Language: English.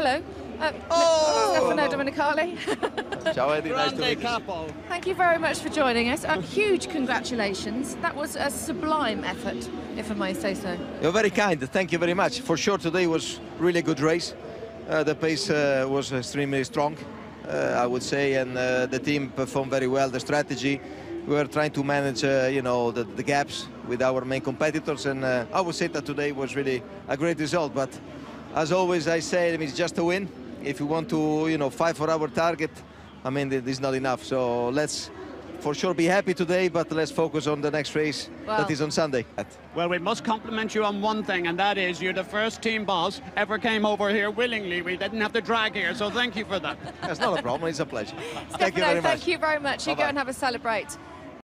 Hello. Uh, Oh! Stefano Domenicali. Ciao Eddie, nice to Grande meet you. capo. Thank you very much for joining us. Uh, huge congratulations. That was a sublime effort, if I may say so. You're very kind. Thank you very much. For sure, today was really a good race. Uh, the pace uh, was extremely strong, uh, I would say, and uh, the team performed very well. The strategy, we were trying to manage, uh, you know, the, the gaps with our main competitors, and uh, I would say that today was really a great result. But as always, I say it's just a win. If we want to, you know, fight for our target, I mean, it is not enough. So let's. For sure, be happy today, but let's focus on the next race Well- that is on Sunday. Well, we must compliment you on one thing, and that is you're the first team boss ever came over here willingly. We didn't have to drag here, so thank you for that. That's not a problem. It's a pleasure. Stefano, Thank you very much. thank you very much. You go Bye-bye. and have a celebrate.